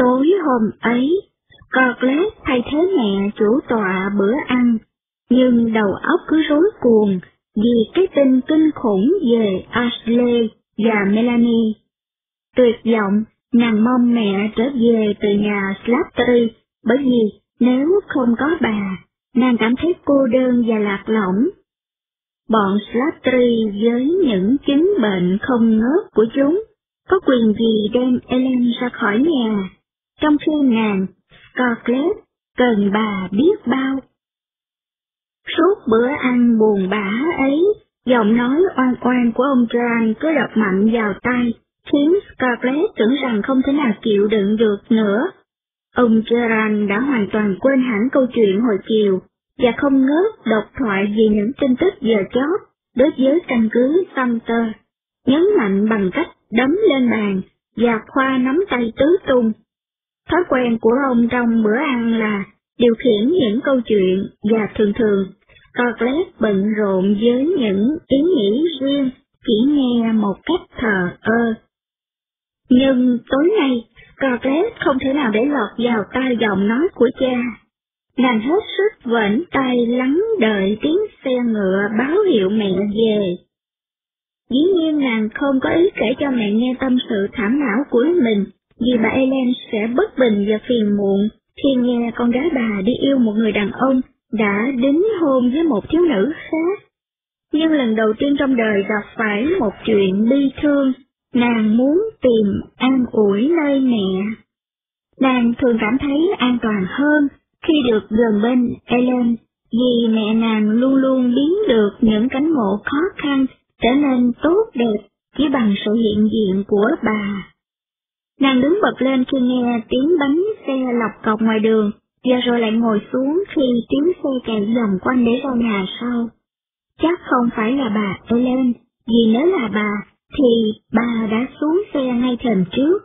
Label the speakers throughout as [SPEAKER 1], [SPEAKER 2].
[SPEAKER 1] Tối hôm ấy, Scarlett thay thế mẹ chủ tọa bữa ăn, nhưng đầu óc cứ rối cuồng vì cái tin kinh khủng về Ashley và Melanie. Tuyệt vọng, nàng mong mẹ trở về từ nhà Slattery, bởi vì nếu không có bà, nàng cảm thấy cô đơn và lạc lõng. Bọn Slattery với những chứng bệnh không ngớt của chúng, có quyền gì đem Ellen ra khỏi nhà, trong khi nàng, Scarlett, cần bà biết bao. Suốt bữa ăn buồn bã ấy, giọng nói oan oan của ông Tran cứ đập mạnh vào tay, khiến Scarlett tưởng rằng không thể nào chịu đựng được nữa. Ông Gerard đã hoàn toàn quên hẳn câu chuyện hồi chiều, và không ngớt độc thoại vì những tin tức giờ chót đối với căn cứ Sumter, nhấn mạnh bằng cách đấm lên bàn và khoa nắm tay tứ tung. Thói quen của ông trong bữa ăn là điều khiển những câu chuyện và thường thường Scarlett bận rộn với những ý nghĩ riêng, chỉ nghe một cách thờ ơ. Nhưng tối nay, Scarlett không thể nào để lọt vào tai giọng nói của cha. Nàng hết sức vẫn tay lắng đợi tiếng xe ngựa báo hiệu mẹ về. Dĩ nhiên nàng không có ý kể cho mẹ nghe tâm sự thảm não của mình, vì bà Ellen sẽ bất bình và phiền muộn khi nghe con gái bà đi yêu một người đàn ông đã đính hôn với một thiếu nữ khác. Nhưng lần đầu tiên trong đời gặp phải một chuyện bi thương, nàng muốn tìm an ủi nơi mẹ. Nàng thường cảm thấy an toàn hơn khi được gần bên Ellen, vì mẹ nàng luôn luôn biến được những cánh ngộ khó khăn trở nên tốt đẹp chỉ bằng sự hiện diện của bà. Nàng đứng bật lên khi nghe tiếng bánh xe lọc cọc ngoài đường, và rồi lại ngồi xuống khi tiếng xe chạy vòng quanh để ra nhà sau. Chắc không phải là bà Ellen, vì nếu là bà, thì bà đã xuống xe ngay thềm trước.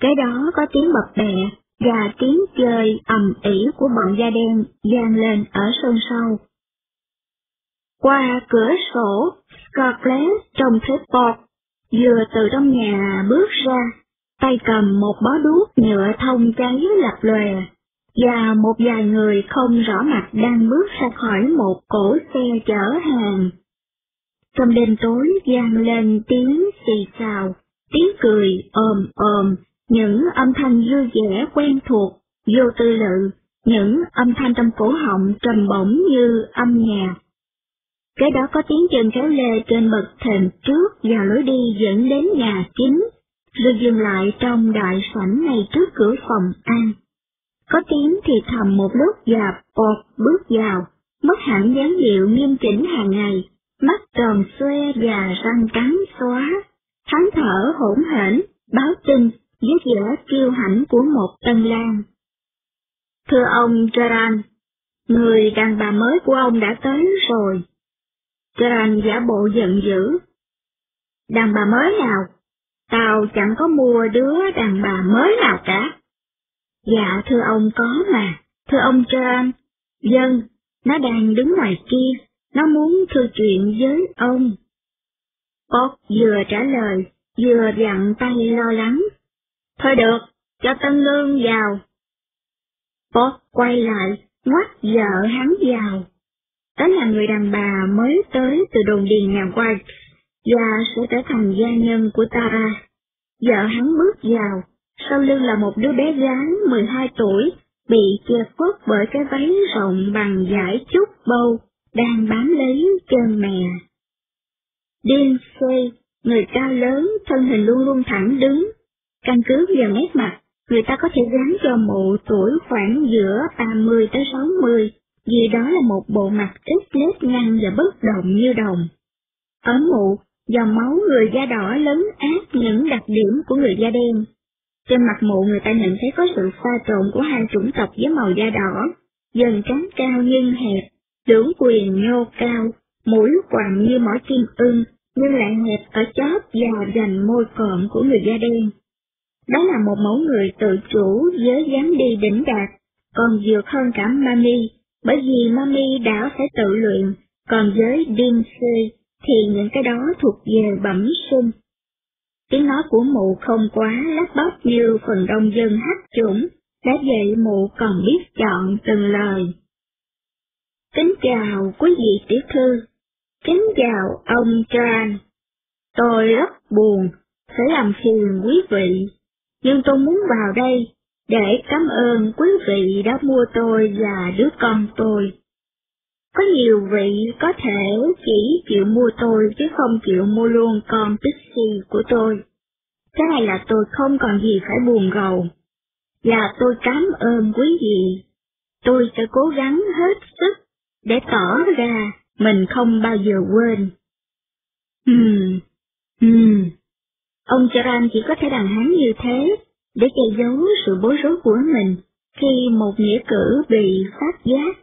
[SPEAKER 1] Cái đó có tiếng bập bẹ và tiếng chơi ầm ĩ của bọn da đen vang lên ở sân sau. Qua cửa sổ, Scarlett trông thấy Bob vừa từ trong nhà bước ra, tay cầm một bó đuốc nhựa thông cháy lập lòe, và một vài người không rõ mặt đang bước ra khỏi một cổ xe chở hàng. Trong đêm tối vang lên tiếng xì xào, tiếng cười ồm ồm, những âm thanh vui vẻ quen thuộc, vô tư lự, những âm thanh trong cổ họng trầm bổng như âm nhạc. Cái đó có tiếng chân kéo lê trên bậc thềm trước và lối đi dẫn đến nhà chính, rồi dừng lại trong đại sảnh ngay trước cửa phòng ăn. Có tiếng thì thầm một lúc và bột bước vào, mất hẳn dáng điệu nghiêm chỉnh hàng ngày, mắt tròn xoe và răng cắn xóa. Hắn thở hỗn hển, báo tin với vẻ kiêu hãnh của một tân lang. Thưa ông Gerard, người đàn bà mới của ông đã tới rồi. Gerard giả bộ giận dữ. Đàn bà mới nào? Tao chẳng có mua đứa đàn bà mới nào cả. Dạ thưa ông có mà, thưa ông Trang, Dân, nó đang đứng ngoài kia, nó muốn thưa chuyện với ông. Bob vừa trả lời, vừa dặn tay lo lắng. Thôi được, cho Tân Lương vào. Bob quay lại, ngoắt vợ hắn vào. Đó là người đàn bà mới tới từ đồn điền nhà White, và sẽ trở thành gia nhân của Tara. Vợ hắn bước vào, sau lưng là một đứa bé gái 12 tuổi, bị che khuất bởi cái váy rộng bằng vải chút bâu, đang bám lấy chân mẹ. Lindsay, người cao lớn, thân hình luôn luôn thẳng đứng. Căn cứ vào nét mặt, người ta có thể gắn cho mụ tuổi khoảng giữa 30 tới 60, vì đó là một bộ mặt ít nếp nhăn và bất động như đồng. Ở mụ, dòng máu người da đỏ lớn ác những đặc điểm của người da đen. Trên mặt mụ người ta nhận thấy có sự pha trộn của hai chủng tộc với màu da đỏ, dần trắng cao nhưng hẹp, lưỡng quyền nhô cao, mũi quằn như mỏ kim ưng, nhưng lại hẹp ở chóp và dành môi cộm của người da đen. Đó là một mẫu người tự chủ với dám đi đỉnh đạt, còn vượt hơn cả Mami, bởi vì Mami đã phải tự luyện, còn giới Dinsey thì những cái đó thuộc về bẩm sinh. tiếng nói của mụ không quá lắp bóc như phần đông dân hát chủng, đã vậy mụ còn biết chọn từng lời. Kính chào quý vị tiểu thư, kính chào ông Tran. Tôi rất buồn, phải làm phiền quý vị, nhưng tôi muốn vào đây để cảm ơn quý vị đã mua tôi và đứa con tôi. Có nhiều vị có thể chỉ chịu mua tôi chứ không chịu mua luôn con Pixie của tôi. cái này là tôi không còn gì phải buồn rầu. Và tôi cảm ơn quý vị. Tôi sẽ cố gắng hết sức để tỏ ra mình không bao giờ quên. Hmm, hmm. Ông Charan chỉ có thể đàn hán như thế để che giấu sự bối rối của mình khi một nghĩa cử bị phát giác.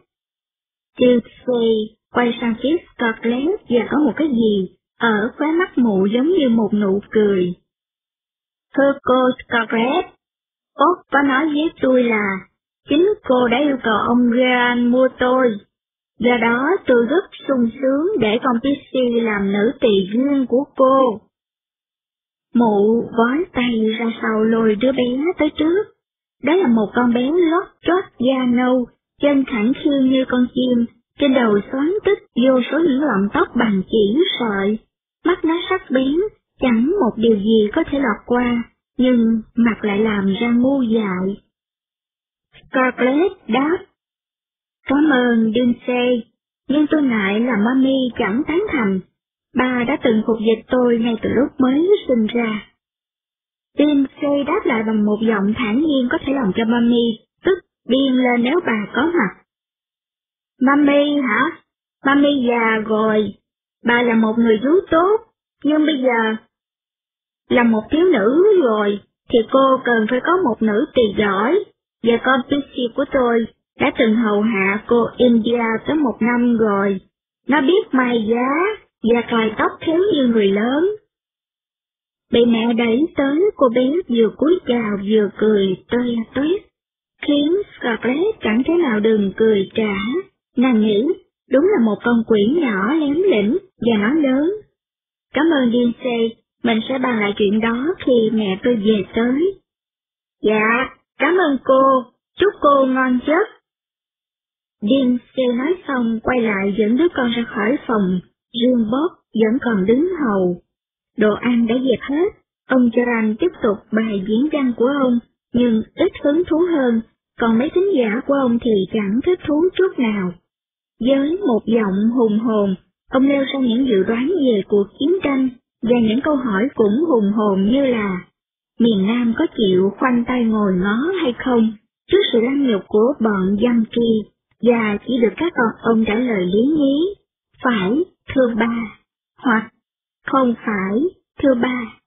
[SPEAKER 1] Chelsea quay sang phía Scotland và có một cái gì ở khóe mắt mụ giống như một nụ cười. Thưa cô Scarlett, Bob có nói với tôi là chính cô đã yêu cầu ông Grant mua tôi. Do đó tôi rất sung sướng để con Pixie làm nữ tỳ riêng của cô. Mụ vói tay ra sau lôi đứa bé tới trước. Đó là một con bé lót chót da nâu, chân khẳng khiêng như con chim, trên đầu xoắn tích vô số những lọn tóc bằng chỉ sợi. Mắt nó sắc bén, chẳng một điều gì có thể lọt qua, nhưng mặt lại làm ra ngu dại. Scarlett đáp, Cảm ơn Lindsay, nhưng tôi ngại là mami chẳng tán thành. Bà đã từng phục dịch tôi ngay từ lúc mới sinh ra. Lindsay đáp lại bằng một giọng thản nhiên có thể làm cho mami biên điên lên nếu bà có mặt. Mami hả? Mami già rồi. Bà là một người vú tốt, nhưng bây giờ là một thiếu nữ rồi, thì cô cần phải có một nữ tỳ giỏi. Và con Pixie của tôi đã từng hầu hạ cô India tới một năm rồi. Nó biết may giá và cài tóc khéo như người lớn. Bị mẹ đẩy tới, cô bé vừa cúi chào vừa cười toe toét, khiến Scarlett chẳng thế nào đừng cười trả. Nàng nghĩ, đúng là một con quỷ nhỏ lém lĩnh và nó lớn. Cảm ơn Lindsay, mình sẽ bàn lại chuyện đó khi mẹ tôi về tới. Dạ, cảm ơn cô, chúc cô ngon giấc. Lindsay nói xong quay lại dẫn đứa con ra khỏi phòng, riêng Bob vẫn còn đứng hầu. Đồ ăn đã dẹp hết, ông Charan tiếp tục bài diễn văn của ông, nhưng ít hứng thú hơn, còn mấy thính giả của ông thì chẳng thích thú chút nào. Với một giọng hùng hồn, ông nêu ra những dự đoán về cuộc chiến tranh và những câu hỏi cũng hùng hồn như là miền Nam có chịu khoanh tay ngồi ngó hay không trước sự lăng nhục của bọn dân kia và chỉ được các con ông trả lời lý nhí, phải, thưa ba, hoặc không phải, thưa ba.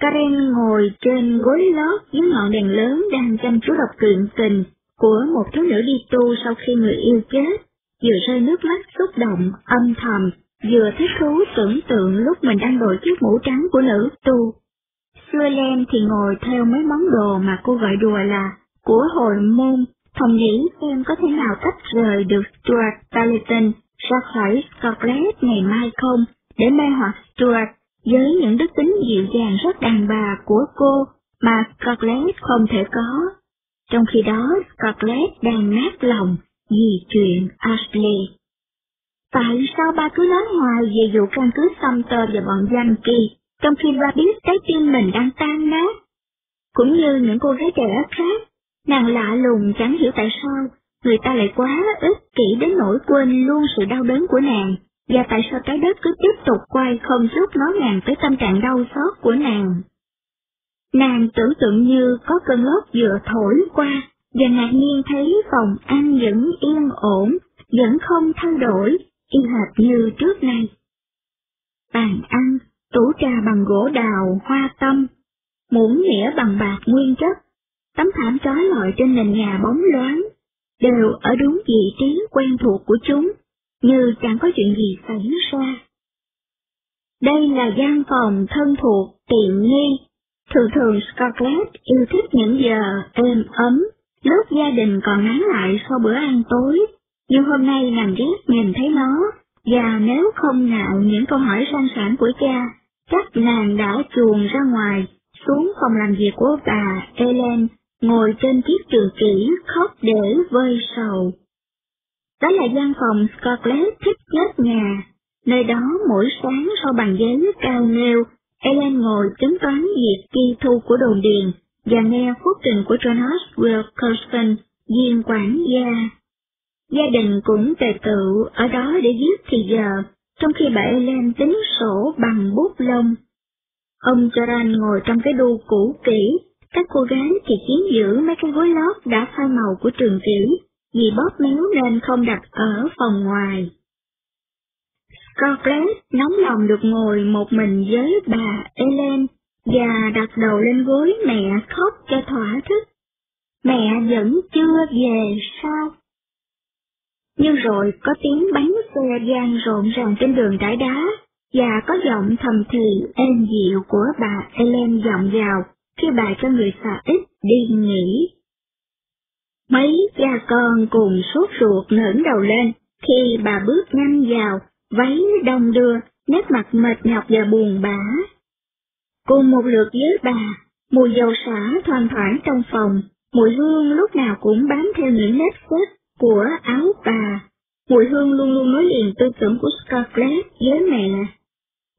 [SPEAKER 1] Karen ngồi trên gối lót dưới ngọn đèn lớn đang chăm chú đọc truyện tình của một thiếu nữ đi tu sau khi người yêu chết, vừa rơi nước mắt xúc động, âm thầm, vừa thích thú tưởng tượng lúc mình đang đội chiếc mũ trắng của nữ tu. Xưa Len thì ngồi theo mấy món đồ mà cô gọi đùa là của hồi môn, thầm nghĩ xem có thể nào tách rời được Stuart Tarleton ra khỏi Scarlett ngày mai không, để mê hoặc Stuart với những đức tính dịu dàng rất đàn bà của cô mà Scarlett không thể có. Trong khi đó, Scarlett đang nát lòng vì chuyện Ashley. Tại sao ba cứ nói hoài về vụ căn cứ Sumter và bọn danh kỳ, trong khi ba biết trái tim mình đang tan nát? Cũng như những cô gái trẻ khác, nàng lạ lùng chẳng hiểu tại sao người ta lại quá ích kỷ đến nỗi quên luôn sự đau đớn của nàng, và tại sao trái đất cứ tiếp tục quay không giúp nói nàng tới tâm trạng đau xót của nàng. Nàng tưởng tượng như có cơn lốc vừa thổi qua, và ngạc nhiên thấy phòng ăn vẫn yên ổn, vẫn không thay đổi, y hệt như trước nay. Bàn ăn, tủ trà bằng gỗ đào, hoa tâm, muỗng nghĩa bằng bạc nguyên chất, tấm thảm trói lọi trên nền nhà bóng loáng, đều ở đúng vị trí quen thuộc của chúng, như chẳng có chuyện gì xảy ra. Đây là gian phòng thân thuộc, tiện nghi. Thường thường Scarlett yêu thích những giờ êm ấm, lúc gia đình còn nán lại sau bữa ăn tối, nhưng hôm nay nàng ghét nhìn thấy nó, và nếu không ngại những câu hỏi sang sản của cha, chắc nàng đã chuồn ra ngoài, xuống phòng làm việc của bà Ellen, ngồi trên chiếc trường kỷ khóc để vơi sầu. Đó là gian phòng Scarlett thích nhất nhà, nơi đó mỗi sáng sau bàn giấy cao nêu, Ellen ngồi tính toán việc ghi thu của đồn điền và nghe phúc trình của Jonas Wilkerson, viên quản gia. Gia đình cũng tề tự ở đó để giết thì giờ, trong khi bà Ellen tính sổ bằng bút lông. Ông Charan ngồi trong cái đu cũ kỹ, các cô gái thì chiếm giữ mấy cái gối lót đã phai màu của trường kỹ, vì bóp méo nên không đặt ở phòng ngoài. Scarlett nóng lòng được ngồi một mình với bà Ellen và đặt đầu lên gối mẹ khóc cho thỏa thức. Mẹ vẫn chưa về sao? Nhưng rồi có tiếng bánh xe gian rộn ràng trên đường trải đá, và có giọng thầm thì êm dịu của bà Ellen vọng vào khi bà cho người xà ít đi nghỉ. Mấy cha con cùng sốt ruột ngẩng đầu lên khi bà bước nhanh vào, váy đông đưa, nét mặt mệt nhọc và buồn bã. Cùng một lượt với bà, mùi dầu xả thoang thoảng trong phòng, mùi hương lúc nào cũng bám theo những nếp xếp của áo bà. Mùi hương luôn luôn nối liền tư tưởng của Scarlett với mẹ.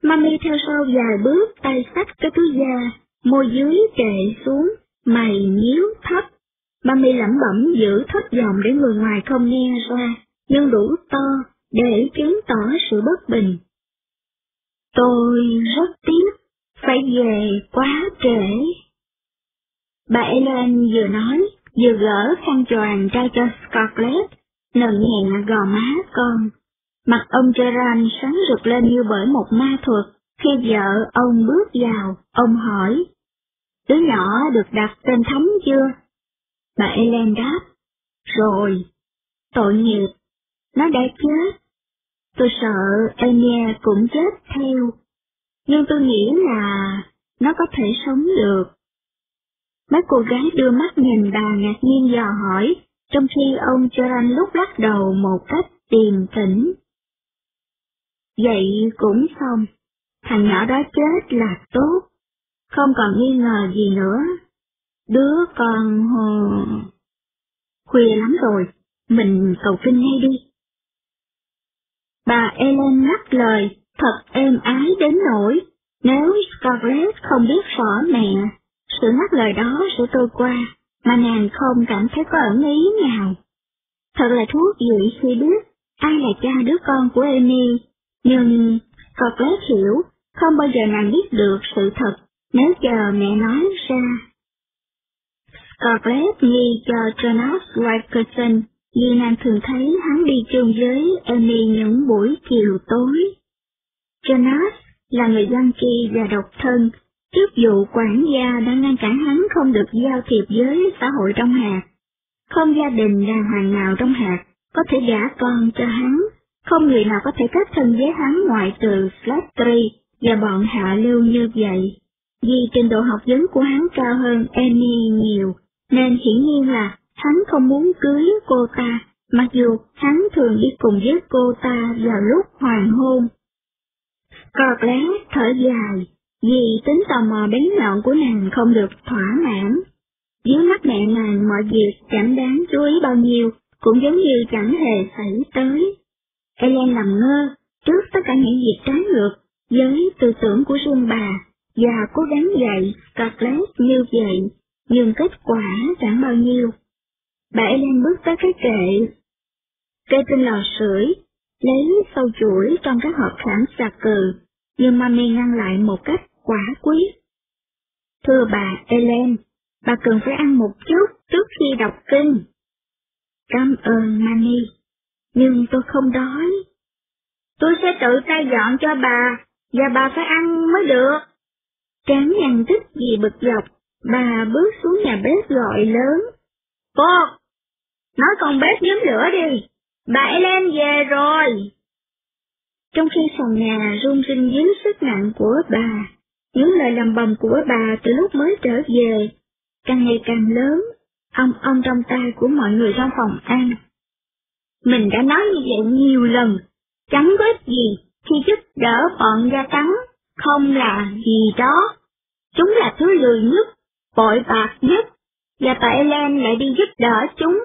[SPEAKER 1] Mami theo sau vài bước tay sách cái túi da, môi dưới trệ xuống, mày nhíu thấp. Mami lẩm bẩm giữ thấp giọng để người ngoài không nghe ra, nhưng đủ to để chứng tỏ sự bất bình. Tôi rất tiếc, phải về quá trễ. Bà Ellen vừa nói, vừa gỡ khăn choàng trao cho Scarlett, nâng nhẹ gò má con. Mặt ông Gerard sáng rực lên như bởi một ma thuật, khi vợ ông bước vào, ông hỏi, đứa nhỏ được đặt tên Thấm chưa? Bà Ellen đáp, rồi, tội nghiệp, nó đã chết. Tôi sợ Enya cũng chết theo, nhưng tôi nghĩ là nó có thể sống được. Mấy cô gái đưa mắt nhìn bà ngạc nhiên dò hỏi, trong khi ông Charan lúc lắc đầu một cách điềm tĩnh. Vậy cũng xong, thằng nhỏ đó chết là tốt, không còn nghi ngờ gì nữa. Đứa con hồ... Khuya lắm rồi, mình cầu kinh ngay đi. Bà Ellen ngắt lời, thật êm ái đến nỗi, nếu Scarlett không biết rõ mẹ, sự ngắt lời đó sẽ trôi qua, mà nàng không cảm thấy có ẩn ý nào. Thật là thuốc dị khi biết ai là cha đứa con của Amy, nhưng Scarlett hiểu, không bao giờ nàng biết được sự thật nếu chờ mẹ nói ra. Corbett nghi cho Jonas Wilkerson vì nàng thường thấy hắn đi chung với Amy những buổi chiều tối. Jonas là người dân kỳ và độc thân, trước vụ quản gia đã ngăn cản hắn không được giao thiệp với xã hội trong hạt. Không gia đình đàng hoàng nào trong hạt có thể gả con cho hắn, không người nào có thể kết thân với hắn ngoại trừ Flattery và bọn hạ lưu như vậy. Vì trình độ học vấn của hắn cao hơn Amy nhiều, nên hiển nhiên là hắn không muốn cưới cô ta, mặc dù hắn thường đi cùng với cô ta vào lúc hoàng hôn. Scarlett thở dài, vì tính tò mò bén nhọn của nàng không được thỏa mãn. Dưới mắt mẹ nàng mọi việc chẳng đáng chú ý bao nhiêu, cũng giống như chẳng hề xảy tới. Ellen làm ngơ trước tất cả những việc trái ngược với tư tưởng của riêng bà, và cố gắng dạy Scarlett như vậy, nhưng kết quả chẳng bao nhiêu. Bà Ellen bước tới cái kệ, kê trên lò sưởi, lấy sâu chuỗi trong cái hộp khảm xà cừ, nhưng Mami ngăn lại một cách quả quyết. Thưa bà Ellen, bà cần phải ăn một chút trước khi đọc kinh. Cảm ơn Mami, nhưng tôi không đói. Tôi sẽ tự tay dọn cho bà, và bà phải ăn mới được. Tráng nhằn tức gì bực dọc, bà bước xuống nhà bếp gọi lớn. Cô, nói con bếp nhóm lửa đi, bà Ellen về rồi. Trong khi sàn nhà rung rinh dưới sức nặng của bà, những lời lầm bầm của bà từ lúc mới trở về, càng ngày càng lớn, ông ông trong tay của mọi người trong phòng ăn. Mình đã nói như vậy nhiều lần, chẳng có ích gì khi giúp đỡ bọn gia trắng, không là gì đó. Chúng là thứ lười nhất, bội bạc nhất, và bà Ellen lại đi giúp đỡ chúng.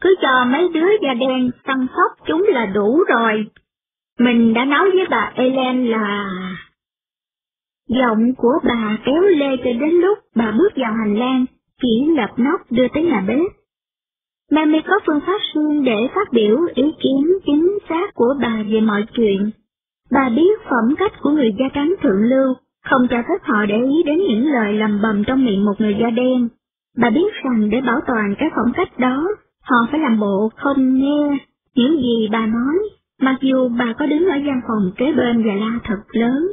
[SPEAKER 1] Cứ cho mấy đứa da đen săn sóc chúng là đủ rồi. Mình đã nói với bà Ellen là... Giọng của bà kéo lê cho đến lúc bà bước vào hành lang, chỉ lập nóc đưa tới nhà bếp. Mammy có phương pháp riêng để phát biểu ý kiến chính xác của bà về mọi chuyện. Bà biết phẩm cách của người da trắng thượng lưu, không cho phép họ để ý đến những lời lầm bầm trong miệng một người da đen. Bà biết rằng để bảo toàn cái phẩm cách đó, họ phải làm bộ không nghe những gì bà nói, mặc dù bà có đứng ở gian phòng kế bên và la thật lớn.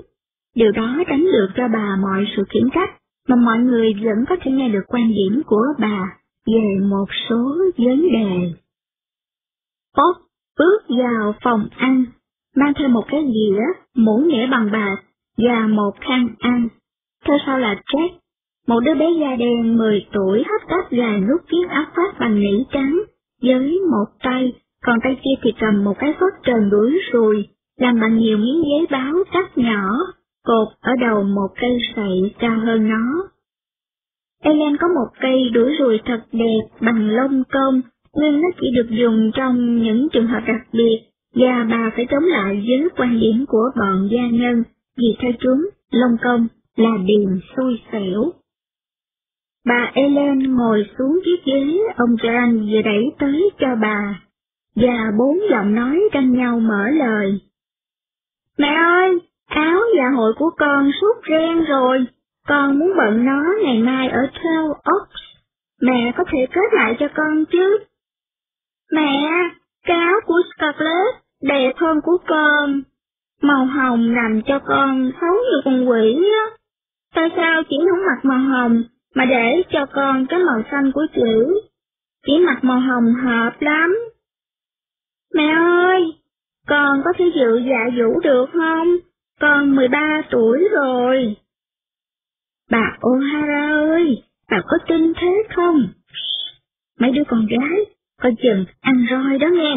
[SPEAKER 1] Điều đó tránh được cho bà mọi sự khiển trách, mà mọi người vẫn có thể nghe được quan điểm của bà về một số vấn đề. Bob bước vào phòng ăn, mang theo một cái dĩa, muỗng nghĩa bằng bạc và một khăn ăn. Theo sau là Jack, một đứa bé da đen 10 tuổi hấp tấp gài nút chiếc áo khoác bằng nỉ trắng, với một tay, còn tay kia thì cầm một cái phốt trần đuổi ruồi, làm bằng nhiều miếng giấy báo cắt nhỏ, cột ở đầu một cây sậy cao hơn nó. Ellen có một cây đuổi ruồi thật đẹp bằng lông công, nhưng nó chỉ được dùng trong những trường hợp đặc biệt, và bà phải chống lại với quan điểm của bọn gia nhân, vì theo trướng, lông công là điền xui xẻo. Bà Ellen ngồi xuống chiếc ghế ông John vừa đẩy tới cho bà, và bốn giọng nói tranh nhau mở lời. Mẹ ơi, áo dạ hội của con suốt ren rồi, con muốn bận nó ngày mai ở Trail Oaks. Mẹ có thể kết lại cho con chứ? Mẹ, cái áo của Scarlett đẹp hơn của con. Màu hồng làm cho con xấu như con quỷ á. Tại sao chỉ không mặc màu hồng mà để cho con cái màu xanh của chữ? Chỉ mặc màu hồng hợp lắm. Mẹ ơi, con có thể dự dạ vũ được không? Con 13 tuổi rồi. Bà O'Hara ơi, bà có tin thế không? Mấy đứa con gái, coi chừng ăn roi đó nghe.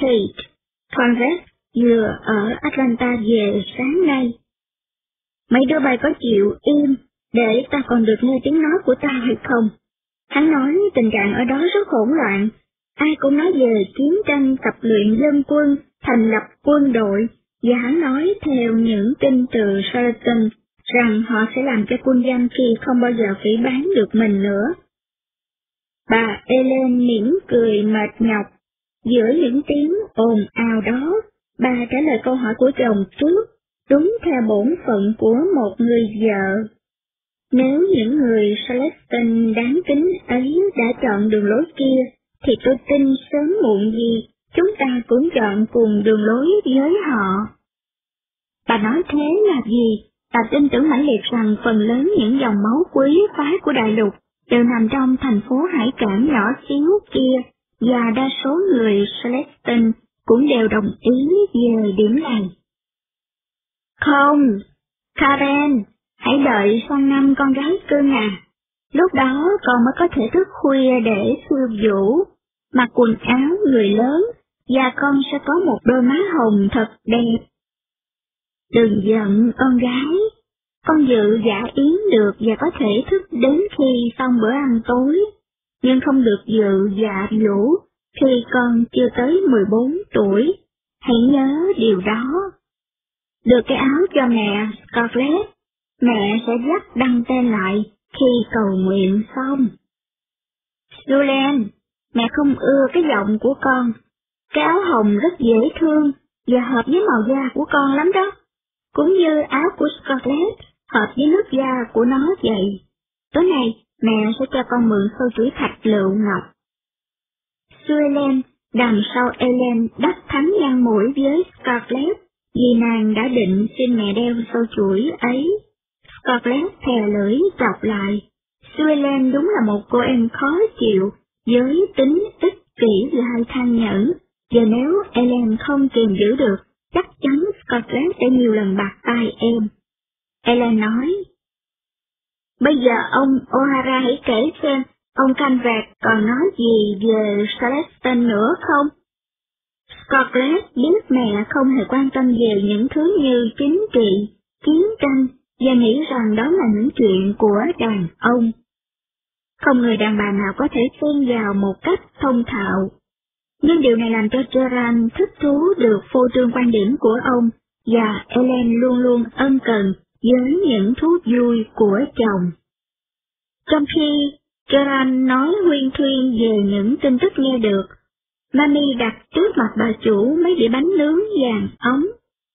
[SPEAKER 1] Kate, Conrad vừa ở Atlanta về sáng nay. Mấy đứa bay có chịu im để ta còn được nghe tiếng nói của ta hay không? Hắn nói tình trạng ở đó rất hỗn loạn, ai cũng nói về chiến tranh tập luyện dân quân, thành lập quân đội, và hắn nói theo những tin từ Sheraton rằng họ sẽ làm cho quân danh khi không bao giờ phỉ bán được mình nữa. Bà Ellen mỉm cười mệt nhọc, giữa những tiếng ồn ào đó, bà trả lời câu hỏi của chồng trước, đúng theo bổn phận của một người vợ. Nếu những người Celestin đáng kính ấy đã chọn đường lối kia, thì tôi tin sớm muộn gì, chúng ta cũng chọn cùng đường lối với họ. Bà nói thế là gì? bà tin tưởng mãnh liệt rằng phần lớn những dòng máu quý phái của đại lục đều nằm trong thành phố hải cảng nhỏ xíu kia, và đa số người Celestin cũng đều đồng ý về điểm này. Không, Karen, hãy đợi sang năm con gái cưng à. Lúc đó con mới có thể thức khuya để siêu vũ, mặc quần áo người lớn, và con sẽ có một đôi má hồng thật đẹp Đừng giận con gái, con dự giả yến được và có thể thức đến khi xong bữa ăn tối, nhưng không được dự dạ vũ khi con chưa tới 14 tuổi. Hãy nhớ điều đó. Được cái áo cho mẹ, Scarlett, mẹ sẽ dắt đăng tên lại khi cầu nguyện xong. Julian, mẹ không ưa cái giọng của con. Cái áo hồng rất dễ thương và hợp với màu da của con lắm đó cũng như áo của Scarlett hợp với nước da của nó vậy. Tối nay, mẹ sẽ cho con mượn sâu chuỗi thạch lựu ngọc. Suelen đằng sau Ellen đắc thắng ngang mũi với Scarlett, vì nàng đã định xin mẹ đeo sâu chuỗi ấy. Scarlett thè lưỡi chọc lại. Suelen đúng là một cô em khó chịu, với tính ích kỷ và hay than nhẫn, và nếu Ellen không kiềm giữ được, chắc chắn Scarlett sẽ nhiều lần bạc tay em. Ellen nói, Bây giờ ông O'Hara hãy kể xem, ông Canvert còn nói gì về Celestin nữa không? Scotland biết mẹ không hề quan tâm về những thứ như chính trị, chiến tranh và nghĩ rằng đó là những chuyện của đàn ông. Không người đàn bà nào có thể xen vào một cách thông thạo. Nhưng điều này làm cho Gerard thích thú được phô trương quan điểm của ông, và Ellen luôn luôn ân cần với những thú vui của chồng. Trong khi Gerard nói huyên thuyên về những tin tức nghe được, Mami đặt trước mặt bà chủ mấy đĩa bánh nướng vàng ống,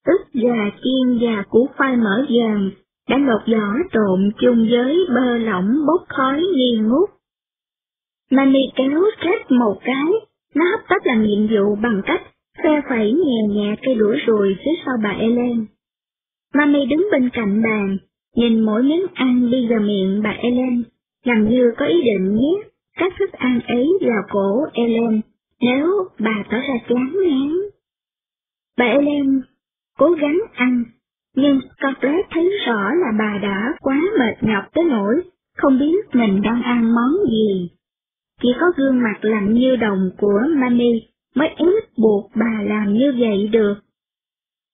[SPEAKER 1] ức gà chiên và củ khoai mỡ vàng, đã lột vỏ trộn chung với bơ lỏng bốc khói nghi ngút. Mami kéo két một cái, nó hấp tấp làm nhiệm vụ bằng cách phe phẩy nhẹ nhẹ cây đũa rùi phía sau bà Ellen. Mami đứng bên cạnh bàn, nhìn mỗi miếng ăn đi vào miệng bà Ellen, làm như có ý định nhé, các thức ăn ấy vào cổ Ellen nếu bà tỏ ra chán ngán. Bà Ellen cố gắng ăn, nhưng Scarlett thấy rõ là bà đã quá mệt nhọc tới nỗi không biết mình đang ăn món gì. Chỉ có gương mặt lạnh như đồng của Mami mới ép buộc bà làm như vậy được.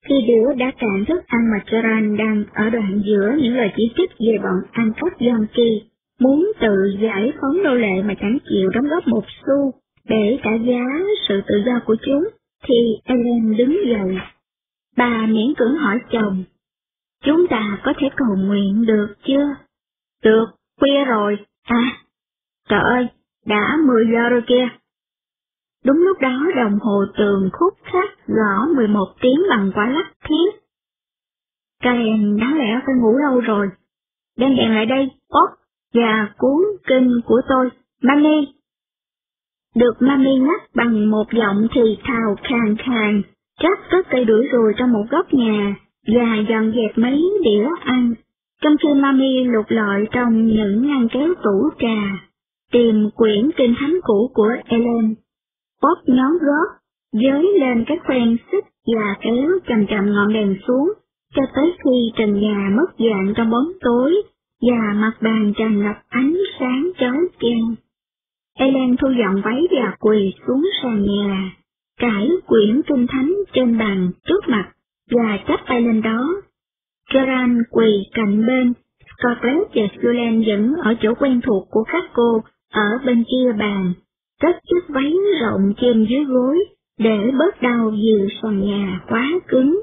[SPEAKER 1] Khi đứa đã cạn thức ăn mà Charan đang ở đoạn giữa những lời chỉ trích về bọn ăn cắp Yankee, muốn tự giải phóng nô lệ mà chẳng chịu đóng góp một xu để trả giá sự tự do của chúng, thì Ellen đứng dậy. Bà miễn cưỡng hỏi chồng, chúng ta có thể cầu nguyện được chưa? Được, khuya rồi, à, trời ơi, đã 10 giờ rồi kia. Đúng lúc đó đồng hồ tường khúc khắc gõ 11 tiếng bằng quả lắc thiết. Karen đáng lẽ phải ngủ lâu rồi. Đem đèn lại đây, bóp và cuốn kinh của tôi, Mami. Được Mami nhắc bằng một giọng thì thào khàn khàn, chắc cất cây đuổi rồi trong một góc nhà, và dọn dẹp mấy đĩa ăn, trong khi Mami lục lọi trong những ngăn kéo tủ trà, tìm quyển kinh thánh cũ của Ellen. bóp nhón gót, giới lên cái khoen xích và kéo chầm chậm ngọn đèn xuống, cho tới khi trần nhà mất dạng trong bóng tối, và mặt bàn tràn ngập ánh sáng chói chang. Ellen thu dọn váy và quỳ xuống sàn nhà, trải quyển kinh thánh trên bàn trước mặt và chắp tay lên đó. Gerard quỳ cạnh bên, Scarlett và Julian vẫn ở chỗ quen thuộc của các cô ở bên kia bàn, cất chiếc váy rộng trên dưới gối để bớt đau vì sàn nhà quá cứng.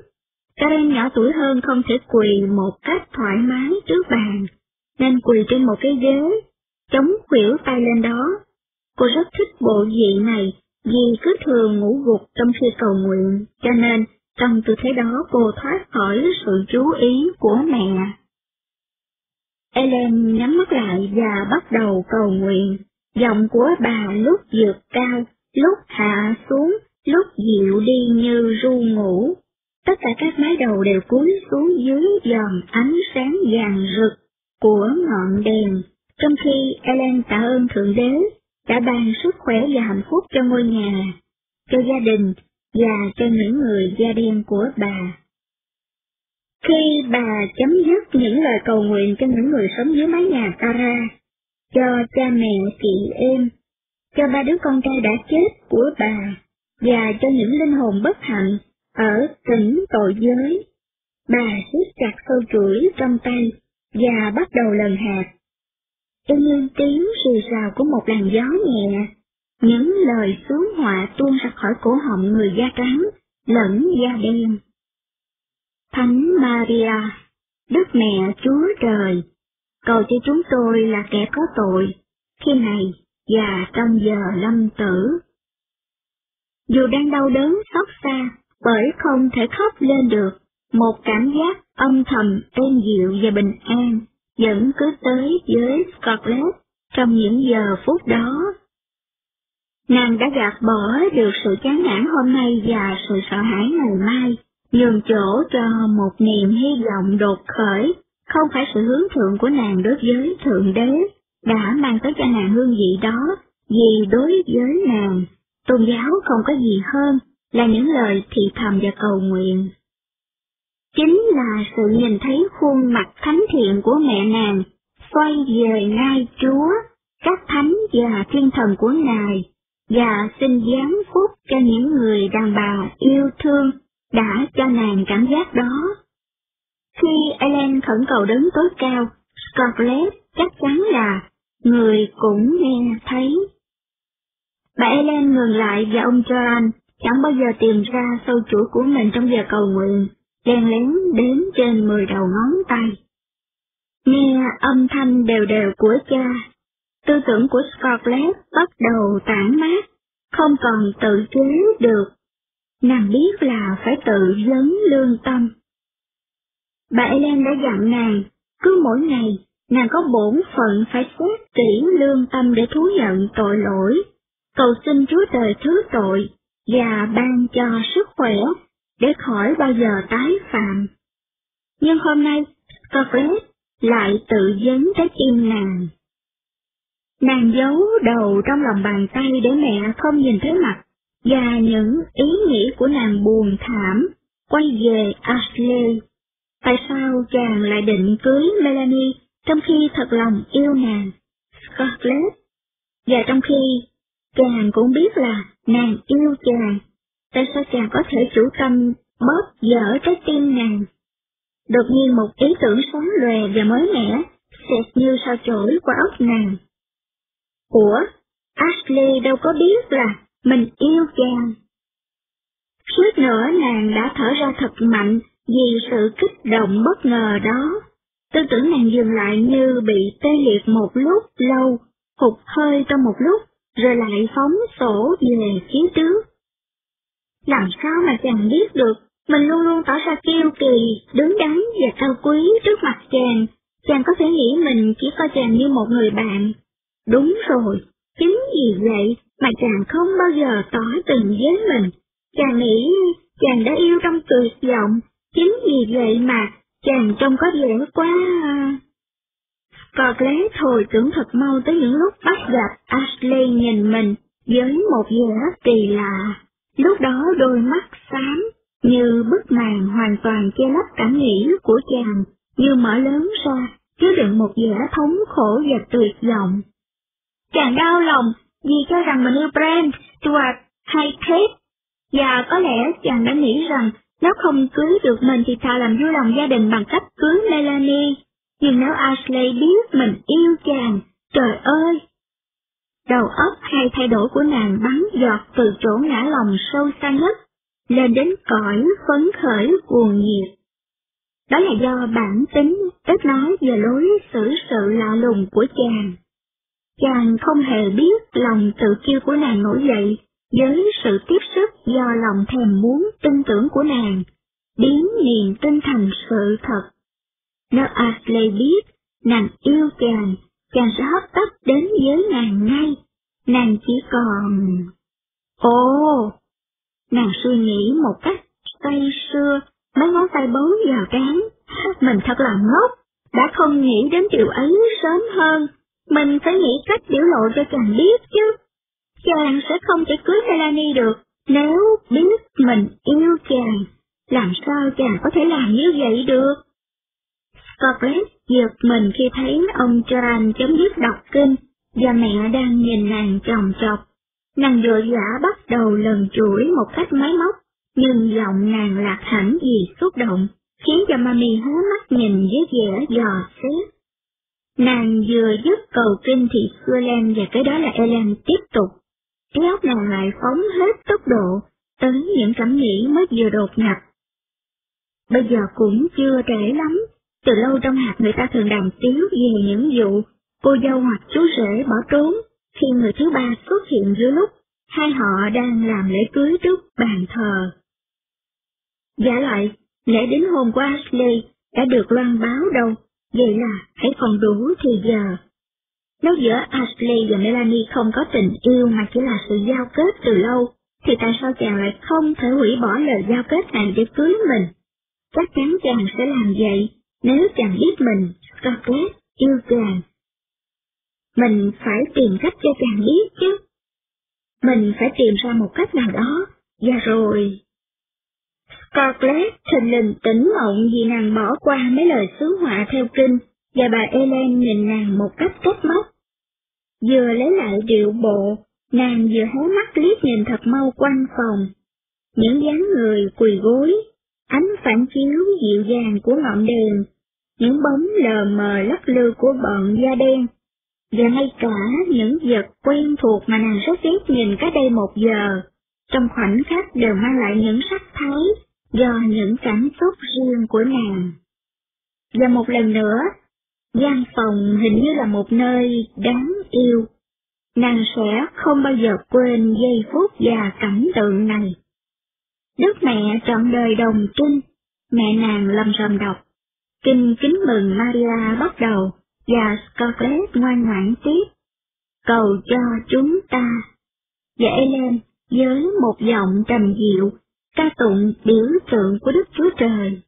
[SPEAKER 1] Karen nhỏ tuổi hơn không thể quỳ một cách thoải mái trước bàn, nên quỳ trên một cái ghế, chống khuỷu tay lên đó Cô rất thích bộ dị này vì cứ thường ngủ gục trong khi cầu nguyện, cho nên trong tư thế đó cô thoát khỏi sự chú ý của mẹ. Ellen nhắm mắt lại và bắt đầu cầu nguyện. Giọng của bà lúc vượt cao, lúc hạ xuống, lúc dịu đi như ru ngủ. Tất cả các mái đầu đều cúi xuống dưới dòm ánh sáng vàng rực của ngọn đèn, trong khi Ellen tạ ơn Thượng Đế đã ban sức khỏe và hạnh phúc cho ngôi nhà, cho gia đình và cho những người da đen của bà. Khi bà chấm dứt những lời cầu nguyện cho những người sống dưới mái nhà Tara, cho cha mẹ chị em, cho ba đứa con trai đã chết của bà, và cho những linh hồn bất hạnh ở tỉnh tội giới, bà siết chặt sâu chuỗi trong tay và bắt đầu lần hạt Tôi như tiếng rì rào của một làn gió nhẹ. Những lời xuống họa tuôn ra khỏi cổ họng người da trắng, lẫn da đen. Thánh Maria, Đức Mẹ Chúa Trời, cầu cho chúng tôi là kẻ có tội, khi này và trong giờ lâm tử. Dù đang đau đớn xót xa, bởi không thể khóc lên được, một cảm giác âm thầm êm dịu và bình an vẫn cứ tới với Scarlett trong những giờ phút đó. Nàng đã gạt bỏ được sự chán nản hôm nay và sự sợ hãi ngày mai, nhường chỗ cho một niềm hy vọng đột khởi, không phải sự hướng thượng của nàng đối với Thượng Đế, đã mang tới cho nàng hương vị đó, vì đối với nàng, tôn giáo không có gì hơn là những lời thị thầm và cầu nguyện chính là sự nhìn thấy khuôn mặt thánh thiện của mẹ nàng, quay về ngai Chúa, các thánh và thiên thần của Ngài, và xin giáng phúc cho những người đàn bà yêu thương đã cho nàng cảm giác đó. Khi Ellen khẩn cầu đấng tối cao, Scarlett chắc chắn là người cũng nghe thấy. Bà Ellen ngừng lại và ông John chẳng bao giờ tìm ra sâu chuỗi của mình trong giờ cầu nguyện, đen lén đến trên mười đầu ngón tay. Nghe âm thanh đều đều của cha, tư tưởng của Scarlett bắt đầu tản mát, không còn tự chế được. Nàng biết là phải tự dấn lương tâm. Bà Ellen đã dặn nàng, cứ mỗi ngày, nàng có bổn phận phải xét kỹ lương tâm để thú nhận tội lỗi, cầu xin Chúa Trời thứ tội và ban cho sức khỏe để khỏi bao giờ tái phạm. Nhưng hôm nay, Scarlett lại tự dấn trái tim nàng. Nàng giấu đầu trong lòng bàn tay để mẹ không nhìn thấy mặt, và những ý nghĩ của nàng buồn thảm quay về Ashley. Tại sao chàng lại định cưới Melanie trong khi thật lòng yêu nàng, Scarlett? Và trong khi chàng cũng biết là nàng yêu chàng, tại sao chàng có thể chủ tâm bóp dở trái tim nàng? Đột nhiên một ý tưởng sáng lòe và mới mẻ, xẹt như sao chổi qua óc nàng. Ủa, Ashley đâu có biết là mình yêu chàng. Suốt nữa nàng đã thở ra thật mạnh vì sự kích động bất ngờ đó. Tư tưởng nàng dừng lại như bị tê liệt một lúc lâu, hụt hơi trong một lúc, rồi lại phóng sổ về phía trước. Làm sao mà chàng biết được, mình luôn luôn tỏ ra kiêu kỳ, đứng đắn và cao quý trước mặt chàng, chàng có thể nghĩ mình chỉ coi chàng như một người bạn. Đúng rồi, chính vì vậy mà chàng không bao giờ tỏ tình với mình. Chàng nghĩ chàng đã yêu trong tuyệt vọng, chính vì vậy mà chàng trông có vẻ quá... À, Scarlett thôi tưởng thật mau tới những lúc bắt gặp Ashley nhìn mình với một vẻ kỳ lạ. Lúc đó đôi mắt xám, như bức màn hoàn toàn che lấp cảm nghĩ của chàng, như mở lớn ra, chứa đựng một vẻ thống khổ và tuyệt vọng. Chàng đau lòng vì cho rằng mình yêu Brand, Stuart hay Kate, và có lẽ chàng đã nghĩ rằng nếu không cưới được mình thì thà làm vui lòng gia đình bằng cách cưới Melanie. Nhưng nếu Ashley biết mình yêu chàng, trời ơi! Đầu óc hay thay đổi của nàng bắn giọt từ chỗ ngã lòng sâu xa nhất, lên đến cõi phấn khởi cuồng nhiệt. Đó là do bản tính, ít nói và lối xử sự lạ lùng của chàng. Chàng không hề biết lòng tự kiêu của nàng nổi dậy với sự tiếp sức do lòng thèm muốn tin tưởng của nàng, biến niềm tin thành sự thật. Nếu Ashley biết nàng yêu chàng, chàng sẽ hấp tấp đến với nàng ngay, nàng chỉ còn... Ồ! Nàng suy nghĩ một cách say sưa, mấy ngón tay bấu vào trán, mình thật là ngốc, đã không nghĩ đến điều ấy sớm hơn, mình phải nghĩ cách biểu lộ cho chàng biết chứ. Chàng sẽ không thể cưới Melanie được, nếu biết mình yêu chàng, làm sao chàng có thể làm như vậy được? Scarlett giật mình khi thấy ông Charan chấm dứt đọc kinh, và mẹ đang nhìn nàng chồng chọc. Nàng vội vã bắt đầu lần chuỗi một cách máy móc, nhưng giọng nàng lạc hẳn vì xúc động, khiến cho mami há mắt nhìn với vẻ dò xét. Nàng vừa dứt cầu kinh thì Suelen và cái đó là Ellen tiếp tục. Cái óc nàng lại phóng hết tốc độ, tới những cảm nghĩ mới vừa đột nhập. Bây giờ cũng chưa trễ lắm, từ lâu trong hạt người ta thường đàm tiếu về những vụ cô dâu hoặc chú rể bỏ trốn khi người thứ ba xuất hiện giữa lúc hai họ đang làm lễ cưới trước bàn thờ. Giả lại, lễ đính hôn của Ashley đã được loan báo đâu, vậy là hãy còn đủ thì giờ. Nếu giữa Ashley và Melanie không có tình yêu mà chỉ là sự giao kết từ lâu, thì tại sao chàng lại không thể hủy bỏ lời giao kết này để cưới mình? Chắc chắn chàng sẽ làm vậy nếu chàng biết mình, Scarlett, yêu chàng. Mình phải tìm cách cho chàng biết chứ. Mình phải tìm ra một cách nào đó, và rồi... Scarlett thình lình tỉnh mộng vì nàng bỏ qua mấy lời sứ họa theo kinh, và bà Ellen nhìn nàng một cách trách móc. Vừa lấy lại điệu bộ, nàng vừa hé mắt liếc nhìn thật mau quanh phòng. Những dáng người quỳ gối, ánh phản chiếu dịu dàng của ngọn đèn, những bóng lờ mờ lắc lư của bọn da đen, và ngay cả những vật quen thuộc mà nàng rất ghét nhìn cách đây một giờ, trong khoảnh khắc đều mang lại những sắc thái do những cảm xúc riêng của nàng. Và một lần nữa, gian phòng hình như là một nơi đáng yêu. Nàng sẽ không bao giờ quên giây phút và cảnh tượng này. Đức mẹ trọn đời đồng trinh, mẹ nàng lầm rầm đọc. Kinh kính mừng Maria bắt đầu, và Scarlett ngoan ngoãn tiếp. Cầu cho chúng ta. Dạ và Ellen với một giọng trầm dịu, ca tụng biểu tượng của Đức Chúa Trời.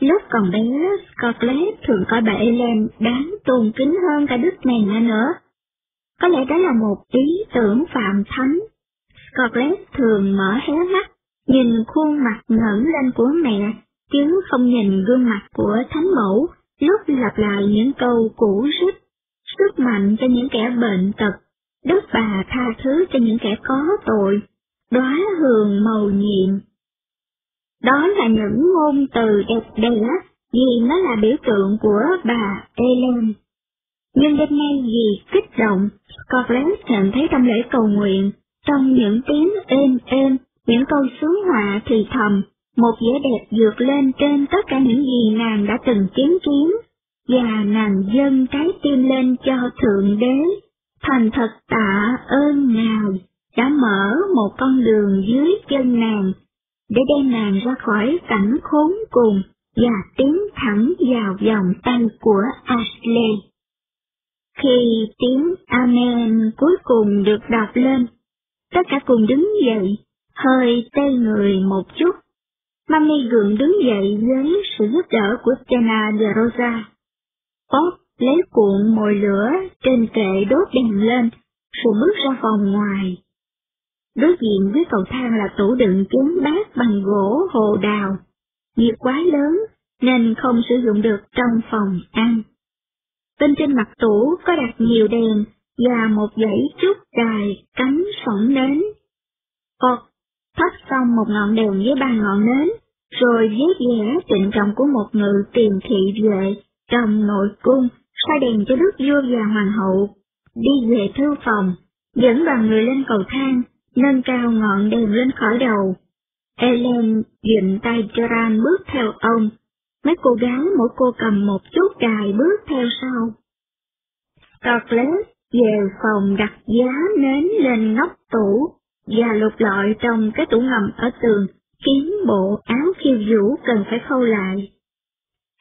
[SPEAKER 1] Lúc còn bé, Scarlett thường coi bà Ellen đáng tôn kính hơn cả Đức mẹ nữa. Có lẽ đó là một ý tưởng phạm thánh. Scarlett thường mở hé mắt, nhìn khuôn mặt ngẩng lên của mẹ, chứ không nhìn gương mặt của thánh mẫu, lúc lặp lại những câu cũ rích, sức mạnh cho những kẻ bệnh tật, đất bà tha thứ cho những kẻ có tội, đóa hường màu nhiệm. Đó là những ngôn từ đẹp đẽ, vì nó là biểu tượng của bà Ellen. Nhưng đêm nay vì kích động, Scarlett nhận thấy trong lễ cầu nguyện, trong những tiếng êm êm, những câu sướng họa thì thầm, một vẻ đẹp vượt lên trên tất cả những gì nàng đã từng chứng kiến, và nàng dâng trái tim lên cho Thượng Đế, thành thật tạ ơn Ngài, đã mở một con đường dưới chân nàng, để đem nàng ra khỏi cảnh khốn cùng và tiến thẳng vào vòng tay của Ashley. Khi tiếng Amen cuối cùng được đọc lên, tất cả cùng đứng dậy, hơi tê người một chút. Mami gượng đứng dậy với sự giúp đỡ của Jenna de Rosa. Bob lấy cuộn mồi lửa trên kệ đốt đèn lên, rồi bước ra phòng ngoài. Đối diện với cầu thang là tủ đựng chén bát bằng gỗ hồ đào. Việc quá lớn nên không sử dụng được trong phòng ăn. Bên trên mặt tủ có đặt nhiều đèn và một dãy trúc dài cắm sỏng nến. Bob thắp xong một ngọn đèn với ba ngọn nến, rồi với vẻ trịnh trọng của một ngự tiền thị vệ trong nội cung, soi đèn cho đức vua và hoàng hậu, đi về thư phòng, dẫn đoàn người lên cầu thang, nâng cao ngọn đèn lên khỏi đầu. Ellen dịnh tay Geran bước theo ông, mấy cô gái mỗi cô cầm một chút cài bước theo sau. Scarlett về phòng đặt giá nến lên nóc tủ và lục lọi trong cái tủ ngầm ở tường, kiếm bộ áo khiêu vũ cần phải khâu lại.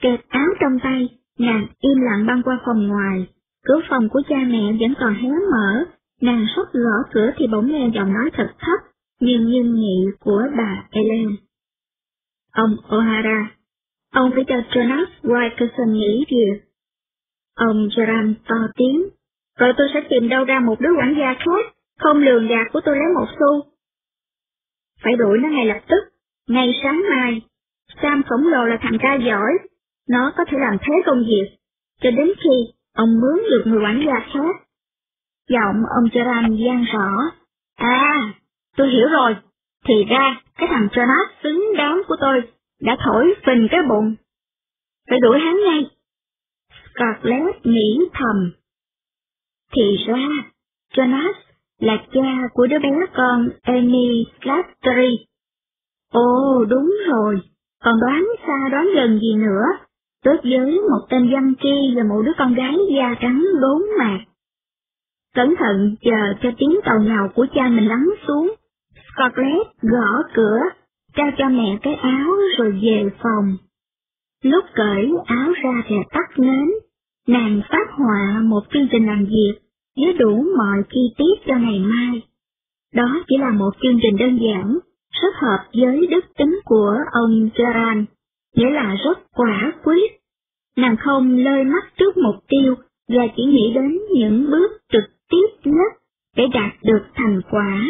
[SPEAKER 1] Kẹp áo trong tay, nàng im lặng băng qua phòng ngoài, cửa phòng của cha mẹ vẫn còn hé mở, nàng sốt gõ cửa thì bỗng nghe giọng nói thật thấp, nhưng nghiêm nghị của bà Ellen. Ông O'Hara, ông phải cho Jonas Wilkerson nghỉ việc. Ông Gerard to tiếng, rồi tôi sẽ tìm đâu ra một đứa quản gia khác, không lường gạt của tôi lấy một xu. Phải đuổi nó ngay lập tức, ngay sáng mai. Sam khổng lồ là thằng ca giỏi, nó có thể làm thế công việc, cho đến khi ông mướn được người quản gia khác. Giọng ông Charan gian rõ. À, tôi hiểu rồi. Thì ra, cái thằng Jonas xứng đáng của tôi đã thổi phình cái bụng. Phải đuổi hắn ngay. Scarlett nghĩ thầm. Thì ra, Jonas là cha của đứa bé con Amy Flattery. Ồ, đúng rồi, còn đoán xa đoán gần gì nữa, đối với một tên dân tri và một đứa con gái da trắng đốn mạc. Cẩn thận chờ cho tiếng tàu nhào của cha mình lắng xuống, Scarlett gõ cửa, trao cho mẹ cái áo rồi về phòng. Lúc cởi áo ra thì tắt nến, nàng phát họa một chương trình làm việc với đủ mọi chi tiết cho ngày mai. Đó chỉ là một chương trình đơn giản, rất hợp với đức tính của ông Gerard, nghĩa là rất quả quyết. Nàng không lơi mắt trước mục tiêu và chỉ nghĩ đến những bước trực tiếp nhất để đạt được thành quả.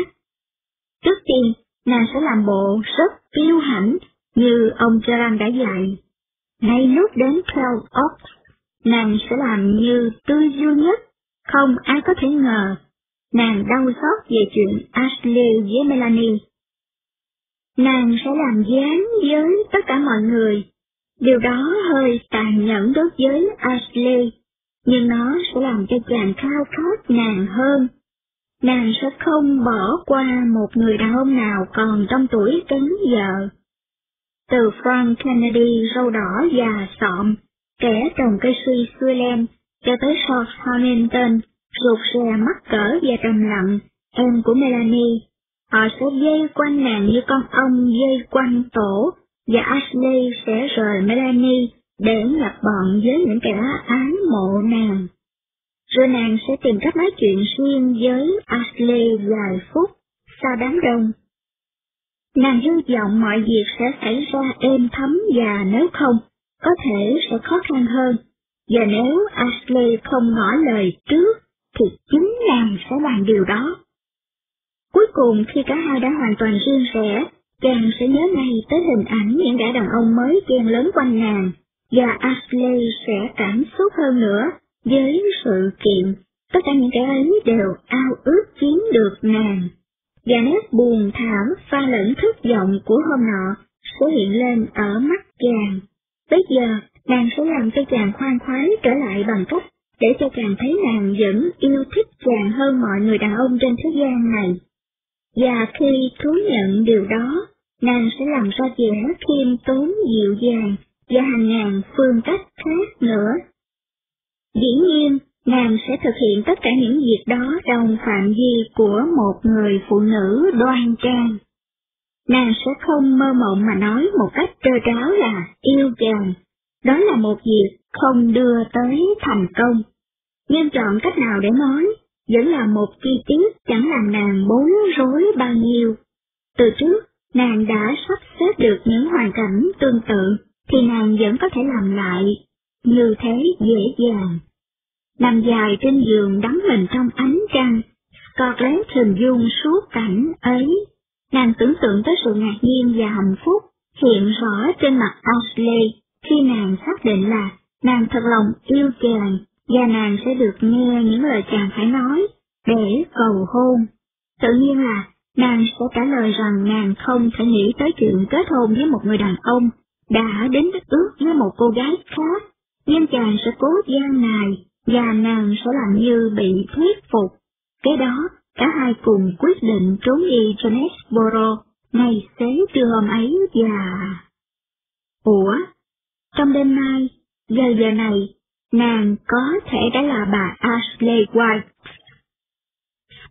[SPEAKER 1] Trước tiên, nàng sẽ làm bộ rất kiêu hãnh như ông Gerard đã dạy. Ngay lúc đến Cloud Oaks, nàng sẽ làm như tươi vui nhất không ai có thể ngờ, nàng đau xót về chuyện Ashley với Melanie. nàng sẽ làm gián với tất cả mọi người. Điều đó hơi tàn nhẫn đối với Ashley, nhưng nó sẽ làm cho chàng khao khát nàng hơn. Nàng sẽ không bỏ qua một người đàn ông nào còn trong tuổi cấn vợ. Từ Frank Kennedy râu đỏ và sọm, kẻ trồng cây suy xuôi lem, cho tới George Hamilton, rụt rè mắc cỡ và trầm lặng, em của Melanie. Họ sẽ dây quanh nàng như con ong dây quanh tổ, và Ashley sẽ rời Melanie để lập bọn với những kẻ ái mộ nàng. Rồi nàng sẽ tìm cách nói chuyện riêng với Ashley vài phút sau đám đông. Nàng hy vọng mọi việc sẽ xảy ra êm thấm và nếu không, có thể sẽ khó khăn hơn. Và nếu Ashley không ngỏ lời trước, thì chính nàng sẽ làm điều đó. Cuối cùng khi cả hai đã hoàn toàn riêng rẽ, chàng sẽ nhớ ngay tới hình ảnh những gã đàn ông mới chen lớn quanh nàng, và Ashley sẽ cảm xúc hơn nữa với sự kiện. Tất cả những kẻ ấy đều ao ước chiếm được nàng. Và nét buồn thảm pha lẫn thất vọng của hôm nọ sẽ hiện lên ở mắt chàng. Bây giờ, nàng sẽ làm cho chàng khoan khoái trở lại bằng cách để cho chàng thấy nàng vẫn yêu thích chàng hơn mọi người đàn ông trên thế gian này. Và khi thú nhận điều đó, nàng sẽ làm ra vẻ khiêm tốn dịu dàng và hàng ngàn phương cách khác nữa. Dĩ nhiên, nàng sẽ thực hiện tất cả những việc đó trong phạm vi của một người phụ nữ đoan trang. Nàng sẽ không mơ mộng mà nói một cách trơ tráo là yêu chàng. Đó là một việc không đưa tới thành công. Nhưng chọn cách nào để nói, vẫn là một chi tiết chẳng làm nàng bối rối bao nhiêu. Từ trước, nàng đã sắp xếp được những hoàn cảnh tương tự, thì nàng vẫn có thể làm lại, như thế dễ dàng. Nằm dài trên giường đắm mình trong ánh trăng, Scarlett hình dung suốt cảnh ấy. Nàng tưởng tượng tới sự ngạc nhiên và hạnh phúc hiện rõ trên mặt Ashley khi nàng xác định là nàng thật lòng yêu chàng và nàng sẽ được nghe những lời chàng phải nói để cầu hôn. Tự nhiên là nàng sẽ trả lời rằng nàng không thể nghĩ tới chuyện kết hôn với một người đàn ông đã đến đất ước với một cô gái khác, nhưng chàng sẽ cố gian nài và nàng sẽ làm như bị thuyết phục. Cái đó, cả hai cùng quyết định trốn đi Jonesboro ngày xế trưa hôm ấy và... Ủa? Trong đêm nay, giờ giờ này, nàng có thể đã là bà Ashley White.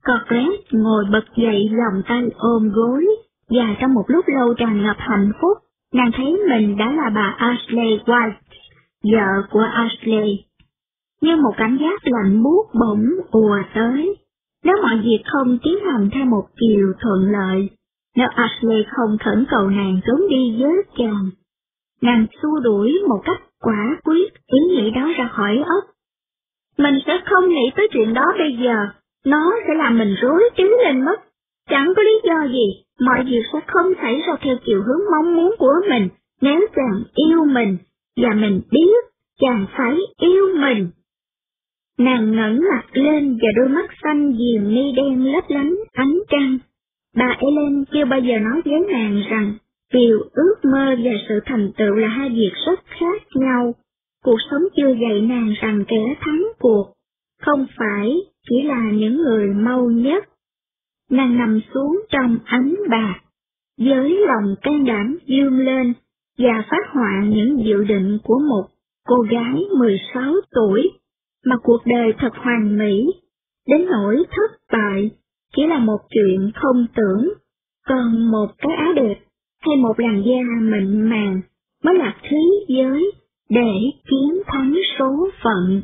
[SPEAKER 1] Scarlett ngồi bật dậy lòng tay ôm gối, và trong một lúc lâu tràn ngập hạnh phúc, nàng thấy mình đã là bà Ashley White, vợ của Ashley. Nhưng một cảm giác lạnh buốt bỗng ùa tới. Nếu mọi việc không tiến hành theo một chiều thuận lợi, nếu Ashley không khẩn cầu nàng trốn đi với chàng, nàng xua đuổi một cách quả quyết ý nghĩ đó ra khỏi ốc. Mình sẽ không nghĩ tới chuyện đó bây giờ, nó sẽ làm mình rối trí lên mất. Chẳng có lý do gì, mọi việc sẽ không xảy ra theo chiều hướng mong muốn của mình nếu chàng yêu mình, và mình biết chàng phải yêu mình. Nàng ngẩng mặt lên và đôi mắt xanh diềm mi đen lấp lánh ánh trăng. Bà Ellen chưa bao giờ nói với nàng rằng điều ước mơ và sự thành tựu là hai việc rất khác nhau. Cuộc sống chưa dạy nàng rằng kẻ thắng cuộc không phải chỉ là những người mau nhất. Nàng nằm xuống trong ánh bạc, với lòng can đảm dương lên và phát họa những dự định của một cô gái 16 tuổi mà cuộc đời thật hoàn mỹ, đến nỗi thất bại chỉ là một chuyện không tưởng, còn một cái áo đẹp hay một làn da mịn màng, mới là thế giới để chiến thắng số phận.